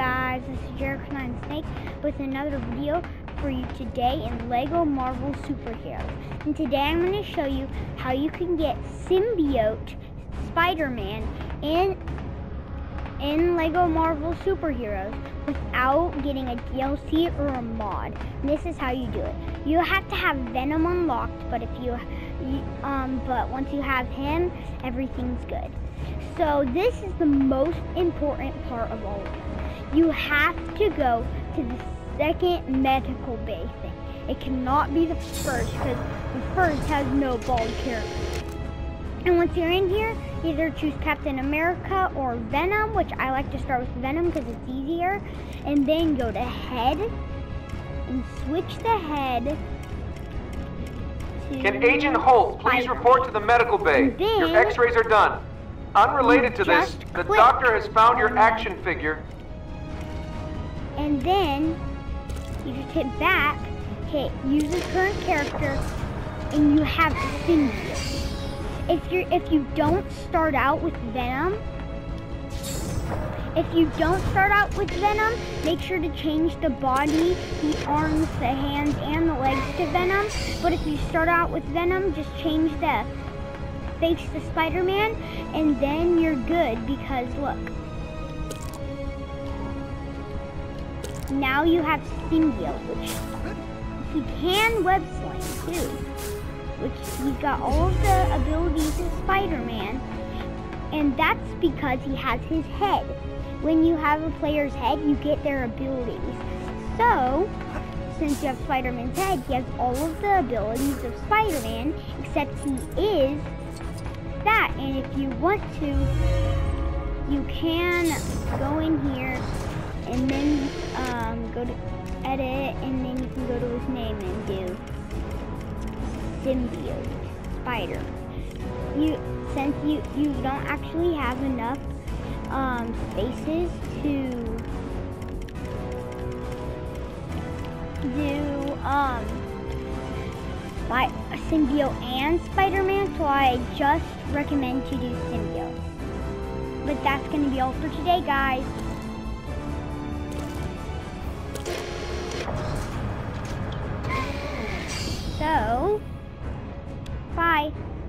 Jericho 9 Snake with another video for you today in LEGO Marvel Superheroes. And today I'm going to show you how you can get Symbiote Spider-Man in, in LEGO Marvel Superheroes without getting a DLC or a mod. And this is how you do it. You have to have Venom unlocked, but if you, you um, but once you have him, everything's good. So this is the most important part of all of them. You have to go to the second medical bay. It cannot be the first because the first has no bald character. And once you're in here, either choose Captain America or Venom, which I like to start with Venom because it's easier. And then go to head and switch the head Can Agent Holt please report to the medical bay? Your x-rays are done. Unrelated to this, the doctor has found your action figure. And then you just hit back, hit use the current character, and you have symbiote. If you if you don't start out with Venom, if you don't start out with Venom, make sure to change the body, the arms, the hands, and the legs to Venom. But if you start out with Venom, just change the face to Spider-Man, and then you're good because look. Now you have Symbiote, which he can web sling too. Which he's got all of the abilities of Spider-Man. And that's because he has his head. When you have a player's head, you get their abilities. So, since you have Spider-Man's head, he has all of the abilities of Spider-Man, except he is that. And if you want to, you can go in here and then um, go to edit, and then you can go to his name and do symbiote spider. You since you you don't actually have enough um, spaces to do um by symbiote and Spider-Man, so I just recommend you do symbiote. But that's gonna be all for today, guys. Bye.